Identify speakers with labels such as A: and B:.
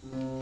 A: Pureza